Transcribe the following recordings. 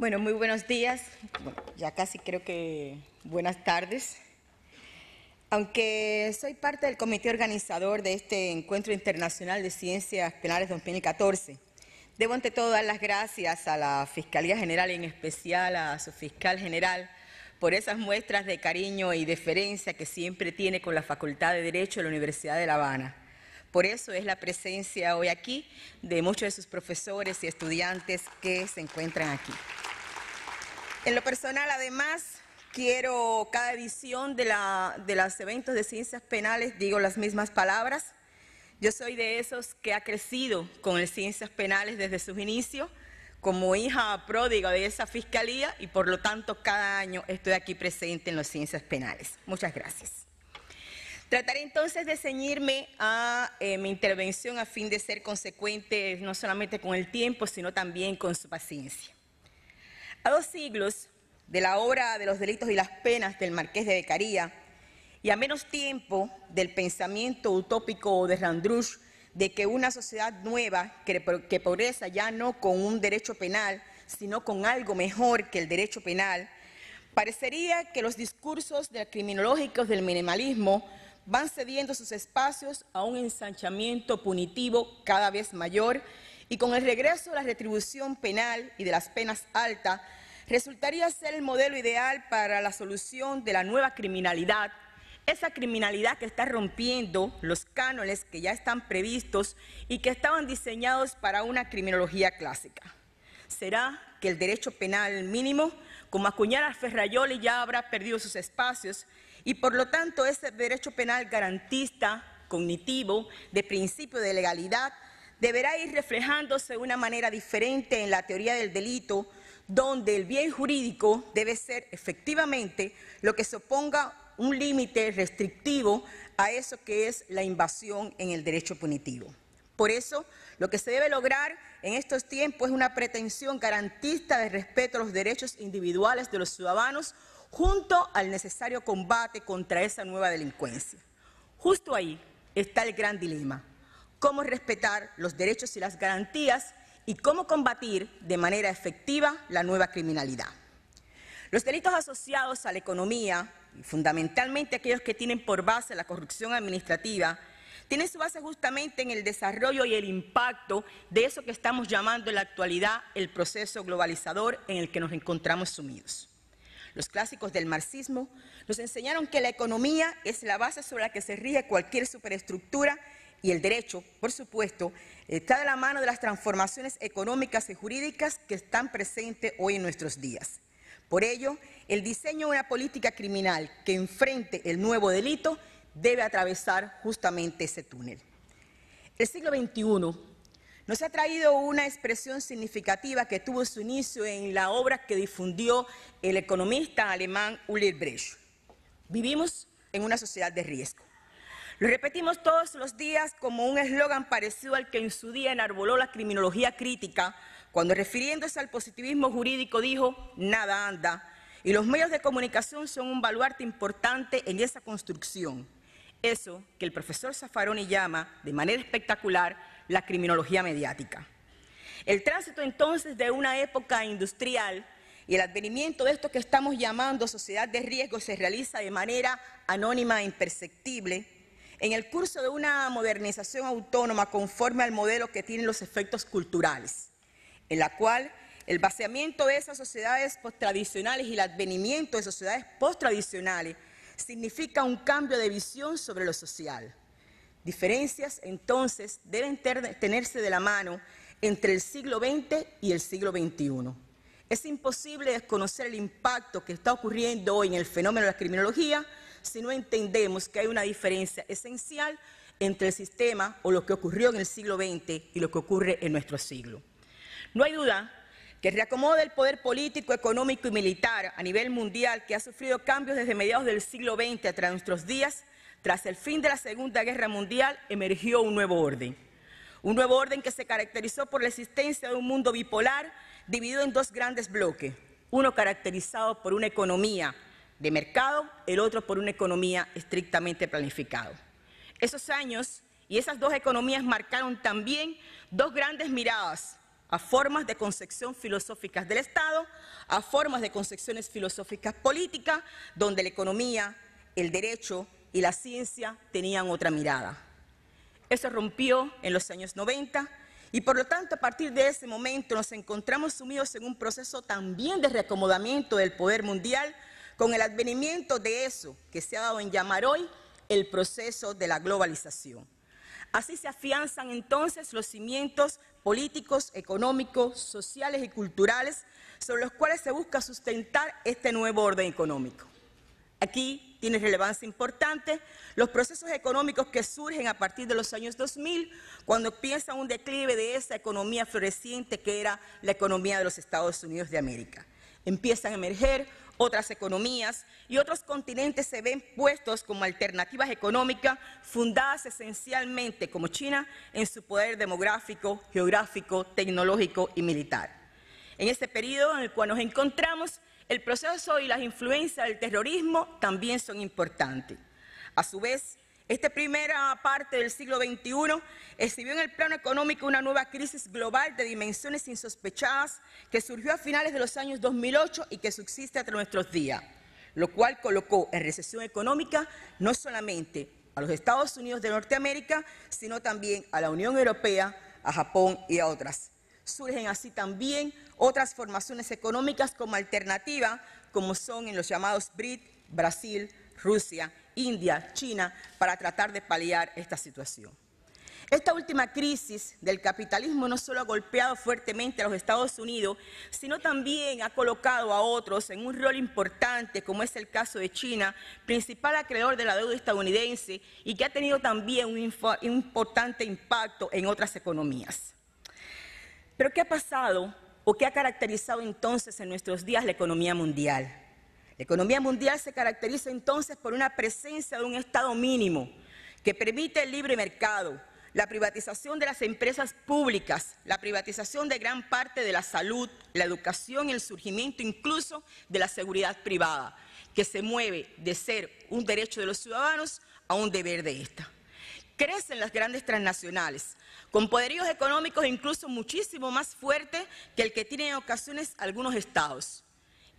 Bueno, muy buenos días. Ya casi creo que buenas tardes. Aunque soy parte del comité organizador de este Encuentro Internacional de Ciencias Penales 2014, debo ante todo dar las gracias a la Fiscalía General en especial a su fiscal general por esas muestras de cariño y deferencia que siempre tiene con la Facultad de Derecho de la Universidad de La Habana. Por eso es la presencia hoy aquí de muchos de sus profesores y estudiantes que se encuentran aquí. En lo personal, además, quiero cada edición de, los eventos de ciencias penales, digo las mismas palabras. Yo soy de esos que ha crecido con el ciencias penales desde sus inicios, como hija pródiga de esa fiscalía y por lo tanto cada año estoy aquí presente en las ciencias penales. Muchas gracias. Trataré entonces de ceñirme a eh, mi intervención a fin de ser consecuente no solamente con el tiempo, sino también con su paciencia. A dos siglos de la obra de los delitos y las penas del Marqués de Becaría y a menos tiempo del pensamiento utópico de Randrush de que una sociedad nueva que, progresa ya no con un derecho penal, sino con algo mejor que el derecho penal, parecería que los discursos criminológicos del minimalismo van cediendo sus espacios a un ensanchamiento punitivo cada vez mayor y con el regreso de la retribución penal y de las penas altas, resultaría ser el modelo ideal para la solución de la nueva criminalidad, esa criminalidad que está rompiendo los cánones que ya están previstos y que estaban diseñados para una criminología clásica. ¿Será que el derecho penal mínimo, como acuñar a Ferrayoli, ya habrá perdido sus espacios y por lo tanto ese derecho penal garantista, cognitivo, de principio de legalidad, deberá ir reflejándose de una manera diferente en la teoría del delito, donde el bien jurídico debe ser efectivamente lo que se oponga un límite restrictivo a eso que es la invasión en el derecho punitivo. Por eso, lo que se debe lograr en estos tiempos es una pretensión garantista de respeto a los derechos individuales de los ciudadanos junto al necesario combate contra esa nueva delincuencia. Justo ahí está el gran dilema cómo respetar los derechos y las garantías y cómo combatir de manera efectiva la nueva criminalidad. Los delitos asociados a la economía, y fundamentalmente aquellos que tienen por base la corrupción administrativa, tienen su base justamente en el desarrollo y el impacto de eso que estamos llamando en la actualidad el proceso globalizador en el que nos encontramos sumidos. Los clásicos del marxismo nos enseñaron que la economía es la base sobre la que se rige cualquier superestructura y el derecho, por supuesto, está de la mano de las transformaciones económicas y jurídicas que están presentes hoy en nuestros días. Por ello, el diseño de una política criminal que enfrente el nuevo delito debe atravesar justamente ese túnel. El siglo XXI nos ha traído una expresión significativa que tuvo su inicio en la obra que difundió el economista alemán Ulrich Brecht. Vivimos en una sociedad de riesgo. Lo repetimos todos los días como un eslogan parecido al que en su día enarboló la criminología crítica, cuando refiriéndose al positivismo jurídico dijo, nada anda, y los medios de comunicación son un baluarte importante en esa construcción. Eso que el profesor Zaffaroni llama, de manera espectacular, la criminología mediática. El tránsito entonces de una época industrial y el advenimiento de esto que estamos llamando sociedad de riesgo se realiza de manera anónima e imperceptible en el curso de una modernización autónoma conforme al modelo que tienen los efectos culturales, en la cual el vaciamiento de esas sociedades posttradicionales y el advenimiento de sociedades posttradicionales significa un cambio de visión sobre lo social. Diferencias, entonces, deben tenerse de la mano entre el siglo XX y el siglo XXI. Es imposible desconocer el impacto que está ocurriendo hoy en el fenómeno de la criminología si no entendemos que hay una diferencia esencial entre el sistema o lo que ocurrió en el siglo XX y lo que ocurre en nuestro siglo. No hay duda que el reacomodo del poder político, económico y militar a nivel mundial, que ha sufrido cambios desde mediados del siglo XX hasta nuestros días, tras el fin de la Segunda Guerra Mundial, emergió un nuevo orden. Un nuevo orden que se caracterizó por la existencia de un mundo bipolar dividido en dos grandes bloques, uno caracterizado por una economía de mercado, el otro por una economía estrictamente planificada. Esos años y esas dos economías marcaron también dos grandes miradas a formas de concepción filosóficas del Estado, a formas de concepciones filosóficas políticas, donde la economía, el derecho y la ciencia tenían otra mirada. Eso rompió en los años 90 y por lo tanto a partir de ese momento nos encontramos sumidos en un proceso también de reacomodamiento del poder mundial con el advenimiento de eso que se ha dado en llamar hoy el proceso de la globalización. Así se afianzan entonces los cimientos políticos, económicos, sociales y culturales sobre los cuales se busca sustentar este nuevo orden económico. Aquí tiene relevancia importante los procesos económicos que surgen a partir de los años 2000, cuando empieza un declive de esa economía floreciente que era la economía de los Estados Unidos de América. Empiezan a emerger otras economías y otros continentes se ven puestos como alternativas económicas fundadas esencialmente, como China, en su poder demográfico, geográfico, tecnológico y militar. En este periodo en el cual nos encontramos, el proceso y las influencias del terrorismo también son importantes. A su vez, esta primera parte del siglo XXI exhibió en el plano económico una nueva crisis global de dimensiones insospechadas que surgió a finales de los años 2008 y que subsiste hasta nuestros días, lo cual colocó en recesión económica no solamente a los Estados Unidos de Norteamérica, sino también a la Unión Europea, a Japón y a otras. Surgen así también otras formaciones económicas como alternativa, como son en los llamados BRIC, Brasil, Rusia, India, China, para tratar de paliar esta situación. Esta última crisis del capitalismo no solo ha golpeado fuertemente a los Estados Unidos, sino también ha colocado a otros en un rol importante, como es el caso de China, principal acreedor de la deuda estadounidense y que ha tenido también un importante impacto en otras economías. Pero ¿qué ha pasado o qué ha caracterizado entonces en nuestros días la economía mundial? La economía mundial se caracteriza entonces por una presencia de un Estado mínimo que permite el libre mercado, la privatización de las empresas públicas, la privatización de gran parte de la salud, la educación y el surgimiento incluso de la seguridad privada, que se mueve de ser un derecho de los ciudadanos a un deber de esta. Crecen las grandes transnacionales, con poderíos económicos incluso muchísimo más fuertes que el que tienen en ocasiones algunos estados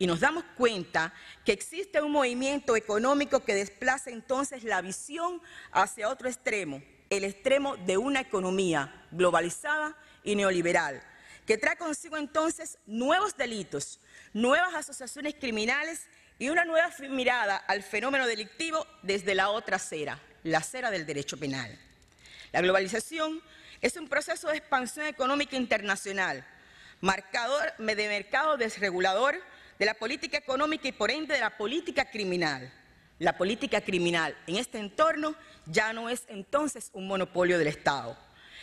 y nos damos cuenta que existe un movimiento económico que desplaza entonces la visión hacia otro extremo, el extremo de una economía globalizada y neoliberal, que trae consigo entonces nuevos delitos, nuevas asociaciones criminales y una nueva mirada al fenómeno delictivo desde la otra acera, la acera del derecho penal. La globalización es un proceso de expansión económica internacional, marcador de mercado desregulador de la política económica y por ende de la política criminal. La política criminal en este entorno ya no es entonces un monopolio del Estado.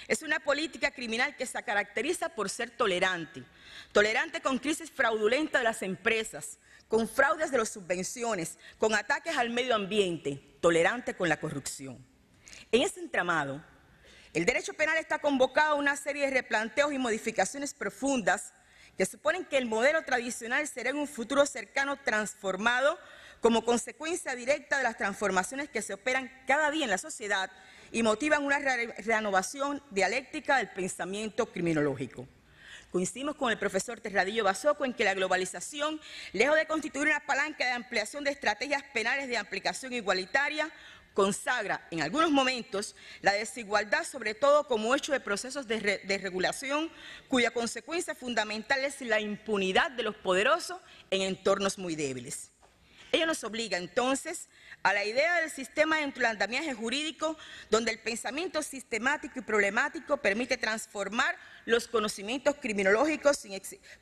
Es una política criminal que se caracteriza por ser tolerante, tolerante con crisis fraudulentas de las empresas, con fraudes de las subvenciones, con ataques al medio ambiente, tolerante con la corrupción. En ese entramado, el derecho penal está convocado a una serie de replanteos y modificaciones profundas que suponen que el modelo tradicional será en un futuro cercano transformado como consecuencia directa de las transformaciones que se operan cada día en la sociedad y motivan una renovación dialéctica del pensamiento criminológico. Coincidimos con el profesor Terradillo Basoco en que la globalización, lejos de constituir una palanca de ampliación de estrategias penales de aplicación igualitaria, consagra en algunos momentos la desigualdad, sobre todo como hecho de procesos de, regulación, cuya consecuencia fundamental es la impunidad de los poderosos en entornos muy débiles. Ello nos obliga entonces a la idea del sistema de andamiaje jurídico donde el pensamiento sistemático y problemático permite transformar los conocimientos criminológicos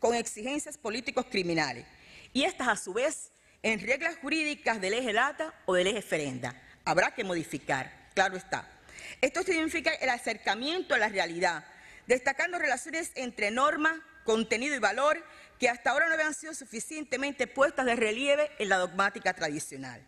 con exigencias políticos criminales y estas a su vez en reglas jurídicas del eje data o del eje ferenda habrá que modificar, claro está. Esto significa el acercamiento a la realidad, destacando relaciones entre norma, contenido y valor que hasta ahora no habían sido suficientemente puestas de relieve en la dogmática tradicional.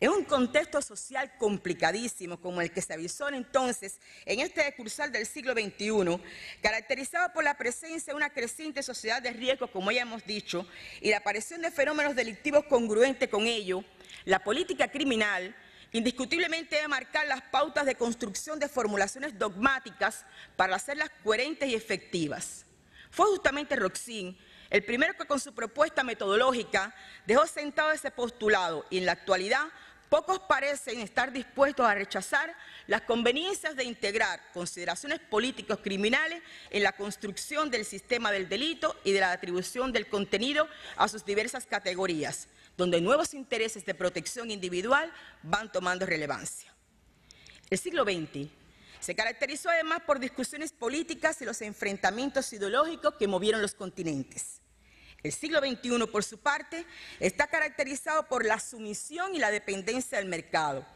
En un contexto social complicadísimo como el que se avisó entonces en este decursal del siglo XXI, caracterizado por la presencia de una creciente sociedad de riesgo, como ya hemos dicho, y la aparición de fenómenos delictivos congruentes con ello, la política criminal Indiscutiblemente debe marcar las pautas de construcción de formulaciones dogmáticas para hacerlas coherentes y efectivas. Fue justamente Roxin el primero que con su propuesta metodológica dejó sentado ese postulado y en la actualidad pocos parecen estar dispuestos a rechazar las conveniencias de integrar consideraciones políticos criminales en la construcción del sistema del delito y de la atribución del contenido a sus diversas categorías, donde nuevos intereses de protección individual van tomando relevancia. El siglo XX se caracterizó además por discusiones políticas y los enfrentamientos ideológicos que movieron los continentes. El siglo XXI, por su parte, está caracterizado por la sumisión y la dependencia del mercado,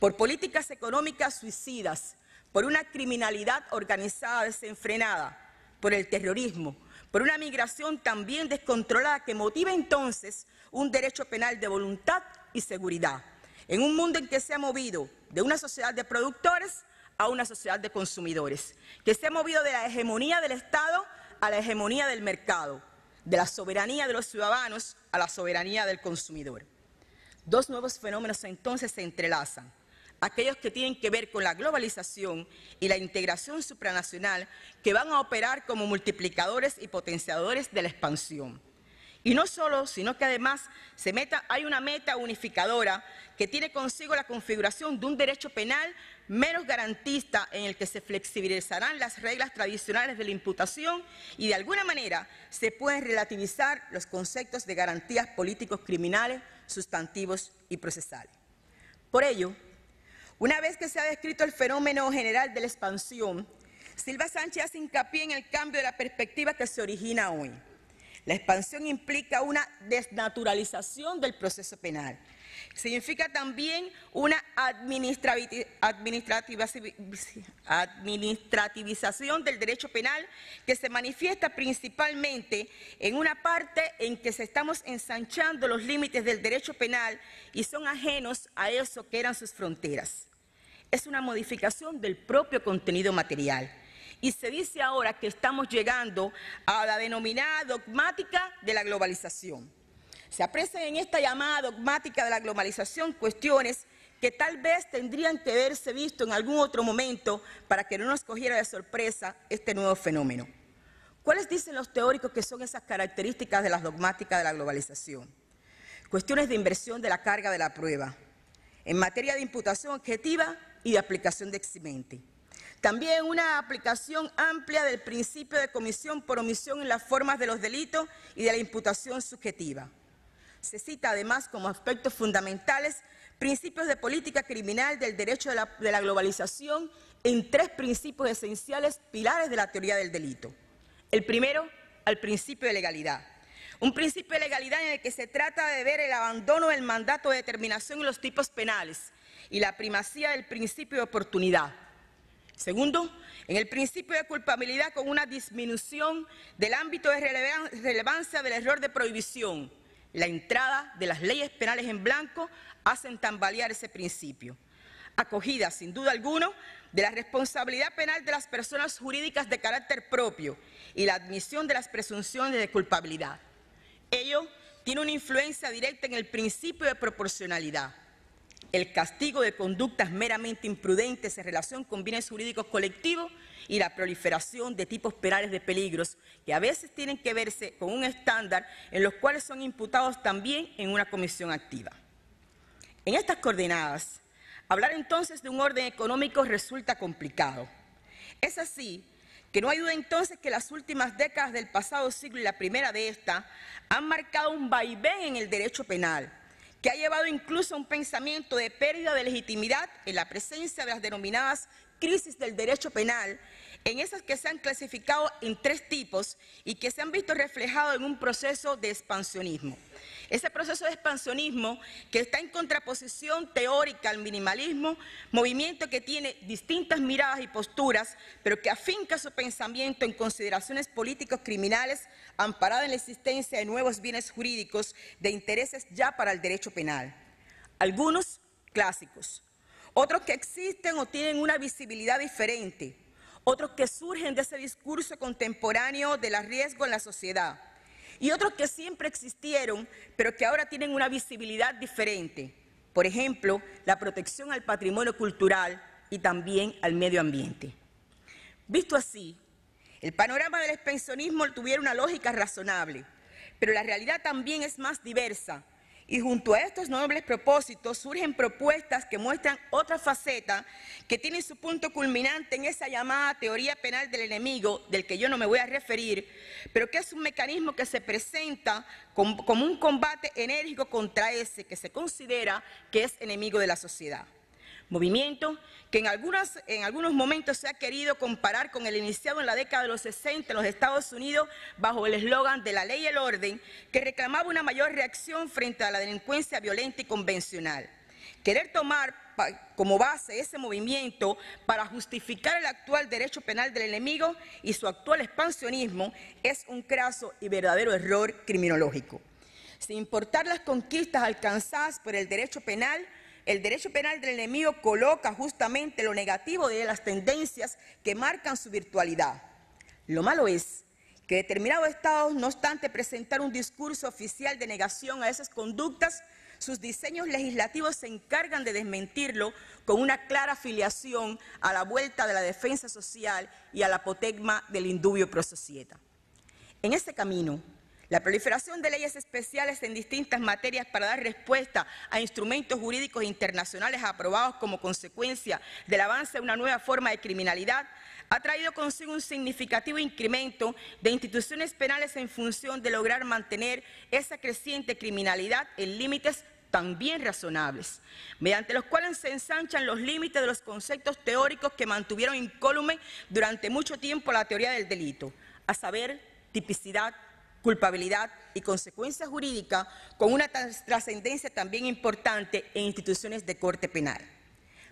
por políticas económicas suicidas, por una criminalidad organizada desenfrenada, por el terrorismo, por una migración también descontrolada que motiva entonces un derecho penal de voluntad y seguridad, en un mundo en que se ha movido de una sociedad de productores a una sociedad de consumidores, que se ha movido de la hegemonía del Estado a la hegemonía del mercado, de la soberanía de los ciudadanos a la soberanía del consumidor. Dos nuevos fenómenos entonces se entrelazan, aquellos que tienen que ver con la globalización y la integración supranacional que van a operar como multiplicadores y potenciadores de la expansión. Y no solo, sino que además se meta, hay una meta unificadora que tiene consigo la configuración de un derecho penal menos garantista en el que se flexibilizarán las reglas tradicionales de la imputación y de alguna manera se pueden relativizar los conceptos de garantías políticos criminales, sustantivos y procesales. Por ello, una vez que se ha descrito el fenómeno general de la expansión, Silva Sánchez hace hincapié en el cambio de la perspectiva que se origina hoy. La expansión implica una desnaturalización del proceso penal Significa también una administrativización del derecho penal que se manifiesta principalmente en una parte en que se estamos ensanchando los límites del derecho penal y son ajenos a eso que eran sus fronteras. Es una modificación del propio contenido material. Y se dice ahora que estamos llegando a la denominada dogmática de la globalización. Se aprecian en esta llamada dogmática de la globalización cuestiones que tal vez tendrían que haberse visto en algún otro momento para que no nos cogiera de sorpresa este nuevo fenómeno. ¿Cuáles dicen los teóricos que son esas características de las dogmáticas de la globalización? Cuestiones de inversión de la carga de la prueba, en materia de imputación objetiva y de aplicación de eximente. También una aplicación amplia del principio de comisión por omisión en las formas de los delitos y de la imputación subjetiva. Se cita además como aspectos fundamentales principios de política criminal del derecho de la, globalización en tres principios esenciales, pilares de la teoría del delito. El primero, al principio de legalidad. Un principio de legalidad en el que se trata de ver el abandono del mandato de determinación en los tipos penales y la primacía del principio de oportunidad. Segundo, en el principio de culpabilidad con una disminución del ámbito de relevancia del error de prohibición la entrada de las leyes penales en blanco hacen tambalear ese principio. Acogida, sin duda alguna, de la responsabilidad penal de las personas jurídicas de carácter propio y la admisión de las presunciones de culpabilidad. Ello tiene una influencia directa en el principio de proporcionalidad. El castigo de conductas meramente imprudentes en relación con bienes jurídicos colectivos y la proliferación de tipos penales de peligros que a veces tienen que verse con un estándar en los cuales son imputados también en una comisión activa. En estas coordenadas, hablar entonces de un orden económico resulta complicado. Es así que no hay duda entonces que las últimas décadas del pasado siglo y la primera de esta han marcado un vaivén en el derecho penal, que ha llevado incluso a un pensamiento de pérdida de legitimidad en la presencia de las denominadas crisis del derecho penal en esas que se han clasificado en tres tipos y que se han visto reflejados en un proceso de expansionismo. Ese proceso de expansionismo que está en contraposición teórica al minimalismo, movimiento que tiene distintas miradas y posturas, pero que afinca su pensamiento en consideraciones políticos criminales amparada en la existencia de nuevos bienes jurídicos de intereses ya para el derecho penal. Algunos clásicos, otros que existen o tienen una visibilidad diferente, otros que surgen de ese discurso contemporáneo del riesgo en la sociedad, y otros que siempre existieron, pero que ahora tienen una visibilidad diferente. Por ejemplo, la protección al patrimonio cultural y también al medio ambiente. Visto así, El panorama del expensionismo tuviera una lógica razonable, pero la realidad también es más diversa y junto a estos nobles propósitos surgen propuestas que muestran otra faceta que tiene su punto culminante en esa llamada teoría penal del enemigo, del que yo no me voy a referir, pero que es un mecanismo que se presenta como, un combate enérgico contra ese que se considera que es enemigo de la sociedad movimiento que en, algunos momentos se ha querido comparar con el iniciado en la década de los 60 en los Estados Unidos bajo el eslogan de la ley y el orden, que reclamaba una mayor reacción frente a la delincuencia violenta y convencional. Querer tomar como base ese movimiento para justificar el actual derecho penal del enemigo y su actual expansionismo es un craso y verdadero error criminológico. Sin importar las conquistas alcanzadas por el derecho penal, el derecho penal del enemigo coloca justamente lo negativo de las tendencias que marcan su virtualidad. Lo malo es que determinados estados, no obstante presentar un discurso oficial de negación a esas conductas, sus diseños legislativos se encargan de desmentirlo con una clara afiliación a la vuelta de la defensa social y a la apotegma del indubio pro societa. En este camino, la proliferación de leyes especiales en distintas materias para dar respuesta a instrumentos jurídicos internacionales aprobados como consecuencia del avance de una nueva forma de criminalidad ha traído consigo un significativo incremento de instituciones penales en función de lograr mantener esa creciente criminalidad en límites también razonables, mediante los cuales se ensanchan los límites de los conceptos teóricos que mantuvieron incólume durante mucho tiempo la teoría del delito, a saber, tipicidad, culpabilidad y consecuencia jurídica con una trascendencia también importante en instituciones de corte penal.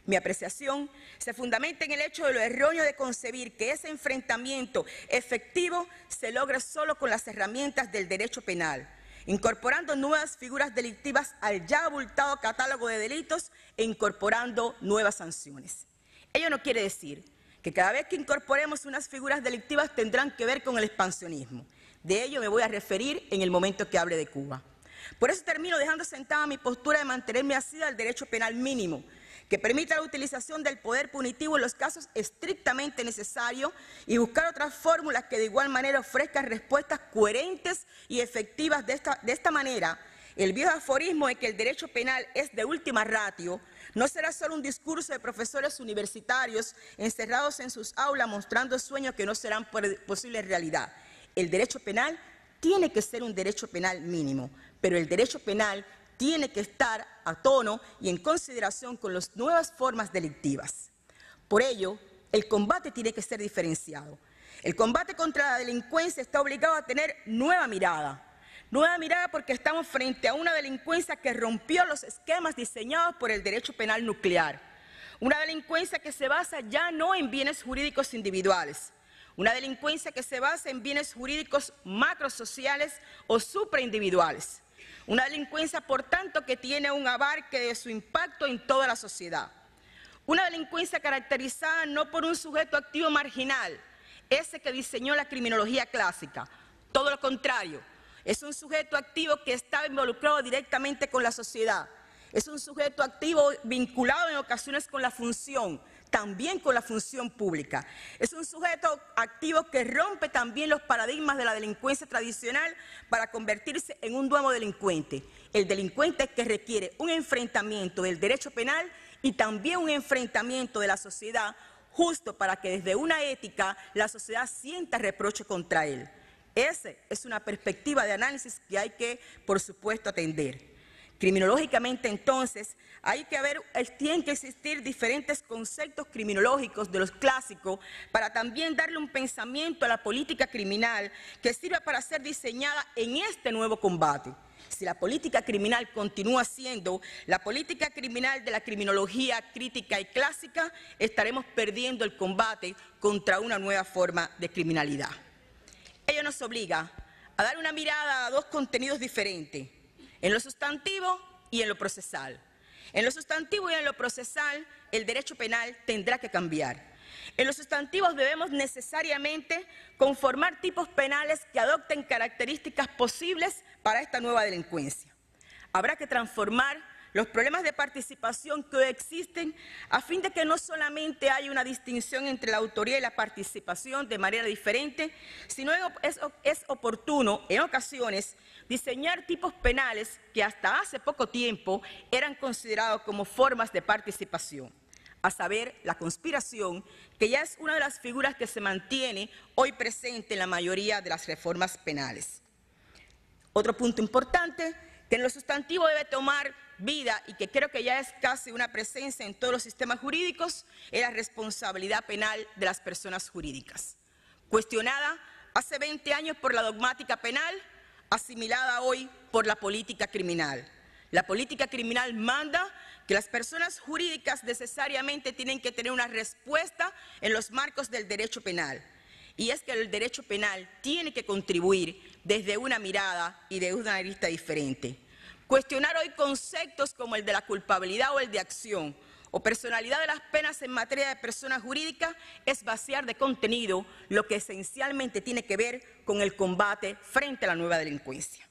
Mi apreciación se fundamenta en el hecho de lo erróneo de concebir que ese enfrentamiento efectivo se logra solo con las herramientas del derecho penal, incorporando nuevas figuras delictivas al ya abultado catálogo de delitos e incorporando nuevas sanciones. Ello no quiere decir que cada vez que incorporemos unas figuras delictivas tendrán que ver con el expansionismo. De ello me voy a referir en el momento que hable de Cuba. Por eso termino dejando sentada mi postura de mantenerme así al derecho penal mínimo, que permita la utilización del poder punitivo en los casos estrictamente necesarios y buscar otras fórmulas que de igual manera ofrezcan respuestas coherentes y efectivas de esta, de esta manera. El viejo aforismo de que el derecho penal es de última ratio no será solo un discurso de profesores universitarios encerrados en sus aulas mostrando sueños que no serán posibles realidad el derecho penal tiene que ser un derecho penal mínimo, pero el derecho penal tiene que estar a tono y en consideración con las nuevas formas delictivas. Por ello, el combate tiene que ser diferenciado. El combate contra la delincuencia está obligado a tener nueva mirada. Nueva mirada porque estamos frente a una delincuencia que rompió los esquemas diseñados por el derecho penal nuclear. Una delincuencia que se basa ya no en bienes jurídicos individuales, una delincuencia que se basa en bienes jurídicos macrosociales o supraindividuales. Una delincuencia, por tanto, que tiene un abarque de su impacto en toda la sociedad. Una delincuencia caracterizada no por un sujeto activo marginal, ese que diseñó la criminología clásica. Todo lo contrario, es un sujeto activo que está involucrado directamente con la sociedad. Es un sujeto activo vinculado en ocasiones con la función, también con la función pública. Es un sujeto activo que rompe también los paradigmas de la delincuencia tradicional para convertirse en un nuevo delincuente. El delincuente que requiere un enfrentamiento del derecho penal y también un enfrentamiento de la sociedad justo para que desde una ética la sociedad sienta reproche contra él. Esa es una perspectiva de análisis que hay que, por supuesto, atender. Criminológicamente, entonces, hay que haber, tienen que existir diferentes conceptos criminológicos de los clásicos para también darle un pensamiento a la política criminal que sirva para ser diseñada en este nuevo combate. Si la política criminal continúa siendo la política criminal de la criminología crítica y clásica, estaremos perdiendo el combate contra una nueva forma de criminalidad. Ello nos obliga a dar una mirada a dos contenidos diferentes en lo sustantivo y en lo procesal. En lo sustantivo y en lo procesal, el derecho penal tendrá que cambiar. En los sustantivos debemos necesariamente conformar tipos penales que adopten características posibles para esta nueva delincuencia. Habrá que transformar los problemas de participación que existen a fin de que no solamente haya una distinción entre la autoría y la participación de manera diferente, sino es oportuno en ocasiones diseñar tipos penales que hasta hace poco tiempo eran considerados como formas de participación, a saber, la conspiración, que ya es una de las figuras que se mantiene hoy presente en la mayoría de las reformas penales. Otro punto importante que en lo sustantivo debe tomar vida y que creo que ya es casi una presencia en todos los sistemas jurídicos, es la responsabilidad penal de las personas jurídicas. Cuestionada hace 20 años por la dogmática penal, asimilada hoy por la política criminal. La política criminal manda que las personas jurídicas necesariamente tienen que tener una respuesta en los marcos del derecho penal. Y es que el derecho penal tiene que contribuir desde una mirada y de una arista diferente. Cuestionar hoy conceptos como el de la culpabilidad o el de acción o personalidad de las penas en materia de persona jurídica es vaciar de contenido lo que esencialmente tiene que ver con el combate frente a la nueva delincuencia.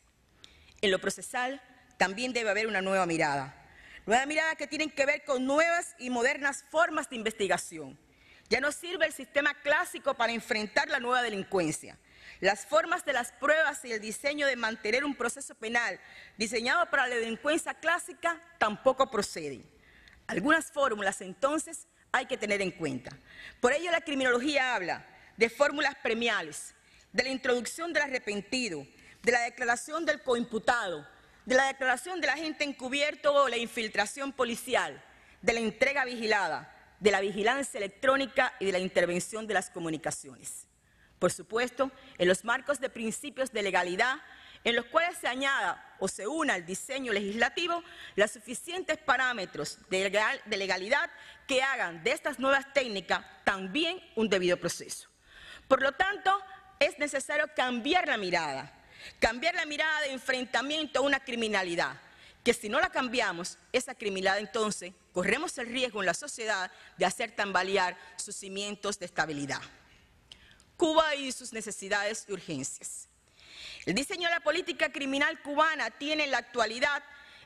En lo procesal también debe haber una nueva mirada. Nueva mirada que tiene que ver con nuevas y modernas formas de investigación. Ya no sirve el sistema clásico para enfrentar la nueva delincuencia. Las formas de las pruebas y el diseño de mantener un proceso penal diseñado para la delincuencia clásica tampoco proceden. Algunas fórmulas entonces hay que tener en cuenta. Por ello la criminología habla de fórmulas premiales, de la introducción del arrepentido, de la declaración del coimputado, de la declaración del agente encubierto o la infiltración policial, de la entrega vigilada, de la vigilancia electrónica y de la intervención de las comunicaciones. Por supuesto, en los marcos de principios de legalidad, en los cuales se añada o se una al diseño legislativo los suficientes parámetros de, legalidad que hagan de estas nuevas técnicas también un debido proceso. Por lo tanto, es necesario cambiar la mirada, cambiar la mirada de enfrentamiento a una criminalidad, que si no la cambiamos, esa criminalidad entonces corremos el riesgo en la sociedad de hacer tambalear sus cimientos de estabilidad. Cuba y sus necesidades y urgencias. El diseño de la política criminal cubana tiene en la actualidad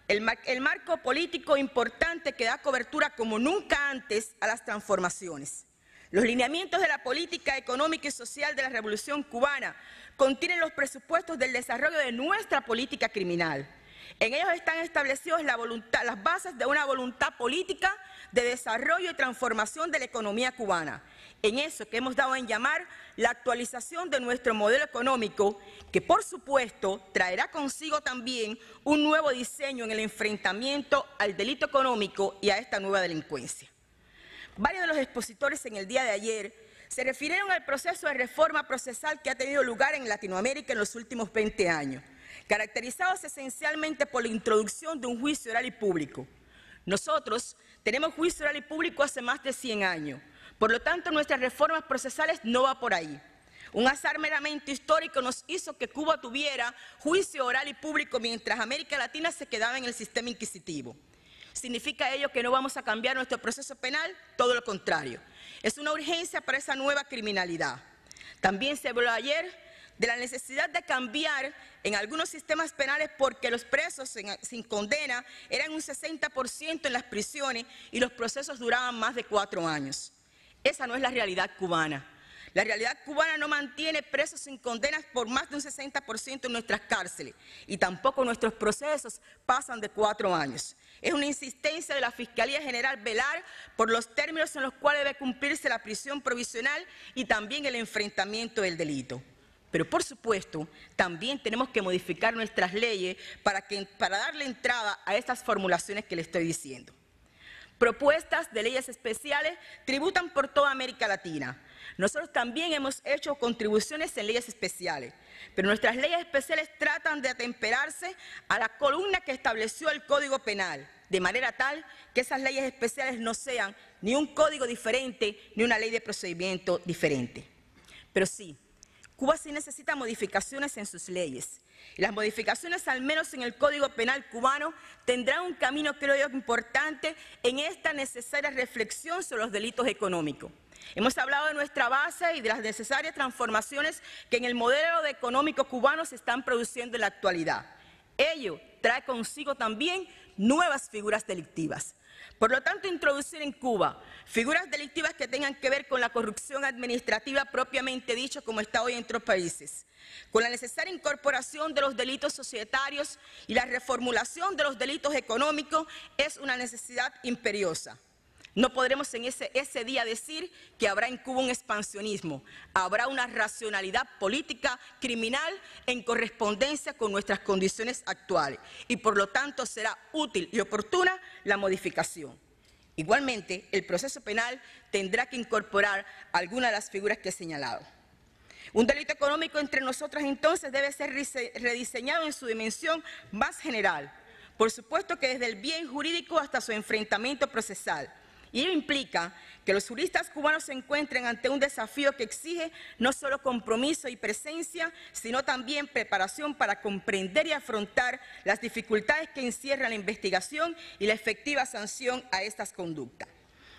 el, marco político importante que da cobertura como nunca antes a las transformaciones. Los lineamientos de la política económica y social de la revolución cubana contienen los presupuestos del desarrollo de nuestra política criminal. En ellos están establecidas las bases de una voluntad política de desarrollo y transformación de la economía cubana. En eso que hemos dado en llamar la actualización de nuestro modelo económico, que por supuesto traerá consigo también un nuevo diseño en el enfrentamiento al delito económico y a esta nueva delincuencia. Varios de los expositores en el día de ayer se refirieron al proceso de reforma procesal que ha tenido lugar en Latinoamérica en los últimos 20 años caracterizados esencialmente por la introducción de un juicio oral y público. Nosotros tenemos juicio oral y público hace más de 100 años, por lo tanto nuestras reformas procesales no va por ahí. Un azar meramente histórico nos hizo que Cuba tuviera juicio oral y público mientras América Latina se quedaba en el sistema inquisitivo. ¿Significa ello que no vamos a cambiar nuestro proceso penal? Todo lo contrario. Es una urgencia para esa nueva criminalidad. También se habló ayer de la necesidad de cambiar en algunos sistemas penales porque los presos sin condena eran un 60% en las prisiones y los procesos duraban más de cuatro años. Esa no es la realidad cubana. La realidad cubana no mantiene presos sin condenas por más de un 60% en nuestras cárceles y tampoco nuestros procesos pasan de cuatro años. Es una insistencia de la Fiscalía General velar por los términos en los cuales debe cumplirse la prisión provisional y también el enfrentamiento del delito. Pero por supuesto, también tenemos que modificar nuestras leyes para, para darle entrada a estas formulaciones que le estoy diciendo. Propuestas de leyes especiales tributan por toda América Latina. Nosotros también hemos hecho contribuciones en leyes especiales, pero nuestras leyes especiales tratan de atemperarse a la columna que estableció el Código Penal, de manera tal que esas leyes especiales no sean ni un código diferente ni una ley de procedimiento diferente. Pero sí, Cuba sí necesita modificaciones en sus leyes. Y las modificaciones, al menos en el Código Penal cubano, tendrán un camino, creo yo, importante en esta necesaria reflexión sobre los delitos económicos. Hemos hablado de nuestra base y de las necesarias transformaciones que en el modelo económico cubano se están produciendo en la actualidad. Ello trae consigo también nuevas figuras delictivas. Por lo tanto, introducir en Cuba figuras delictivas que tengan que ver con la corrupción administrativa propiamente dicho, como está hoy en otros países, con la necesaria incorporación de los delitos societarios y la reformulación de los delitos económicos es una necesidad imperiosa. No podremos en ese, día decir que habrá en Cuba un expansionismo. Habrá una racionalidad política criminal en correspondencia con nuestras condiciones actuales y por lo tanto será útil y oportuna la modificación. Igualmente, el proceso penal tendrá que incorporar algunas de las figuras que he señalado. Un delito económico entre nosotras entonces debe ser rediseñado en su dimensión más general. Por supuesto que desde el bien jurídico hasta su enfrentamiento procesal y ello implica que los juristas cubanos se encuentren ante un desafío que exige no solo compromiso y presencia, sino también preparación para comprender y afrontar las dificultades que encierra la investigación y la efectiva sanción a estas conductas.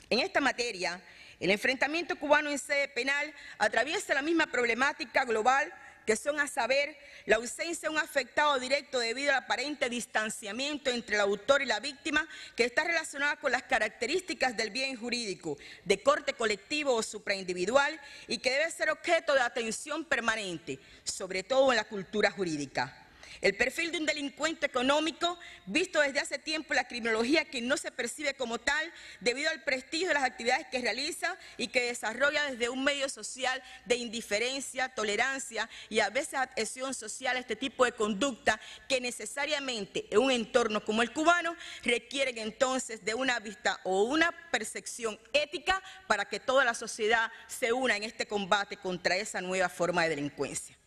En esta materia, el enfrentamiento cubano en sede penal atraviesa la misma problemática global que son a saber la ausencia de un afectado directo debido al aparente distanciamiento entre el autor y la víctima que está relacionada con las características del bien jurídico de corte colectivo o supraindividual y que debe ser objeto de atención permanente, sobre todo en la cultura jurídica. El perfil de un delincuente económico, visto desde hace tiempo la criminología que no se percibe como tal debido al prestigio de las actividades que realiza y que desarrolla desde un medio social de indiferencia, tolerancia y a veces adhesión social a este tipo de conducta que necesariamente en un entorno como el cubano requieren entonces de una vista o una percepción ética para que toda la sociedad se una en este combate contra esa nueva forma de delincuencia.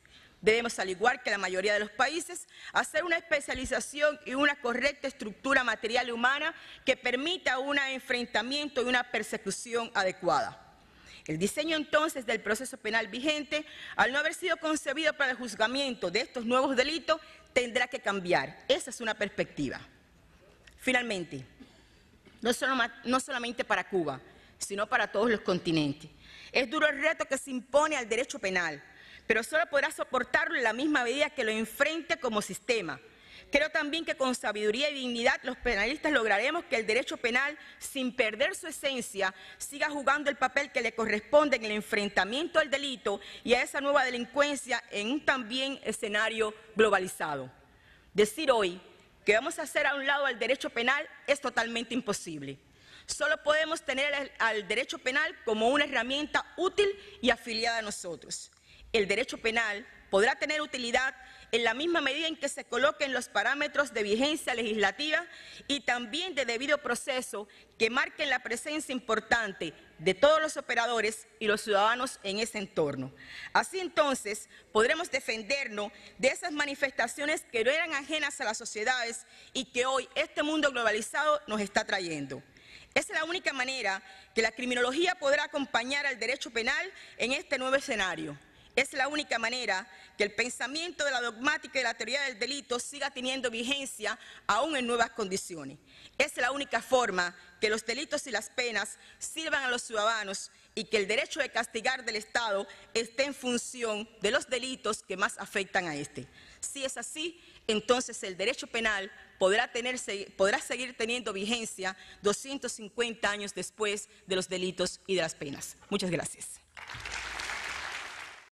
Debemos, al igual que la mayoría de los países, hacer una especialización y una correcta estructura material y humana que permita un enfrentamiento y una persecución adecuada. El diseño entonces del proceso penal vigente, al no haber sido concebido para el juzgamiento de estos nuevos delitos, tendrá que cambiar. Esa es una perspectiva. Finalmente, no, no solamente para Cuba, sino para todos los continentes. Es duro el reto que se impone al derecho penal pero solo podrá soportarlo en la misma medida que lo enfrente como sistema. Creo también que con sabiduría y dignidad los penalistas lograremos que el derecho penal, sin perder su esencia, siga jugando el papel que le corresponde en el enfrentamiento al delito y a esa nueva delincuencia en un también escenario globalizado. Decir hoy que vamos a hacer a un lado al derecho penal es totalmente imposible. Solo podemos tener al derecho penal como una herramienta útil y afiliada a nosotros el derecho penal podrá tener utilidad en la misma medida en que se coloquen los parámetros de vigencia legislativa y también de debido proceso que marquen la presencia importante de todos los operadores y los ciudadanos en ese entorno. Así entonces podremos defendernos de esas manifestaciones que no eran ajenas a las sociedades y que hoy este mundo globalizado nos está trayendo. Esa es la única manera que la criminología podrá acompañar al derecho penal en este nuevo escenario. Es la única manera que el pensamiento de la dogmática y la teoría del delito siga teniendo vigencia aún en nuevas condiciones. Es la única forma que los delitos y las penas sirvan a los ciudadanos y que el derecho de castigar del Estado esté en función de los delitos que más afectan a este. Si es así, entonces el derecho penal podrá, podrá seguir teniendo vigencia 250 años después de los delitos y de las penas. Muchas gracias.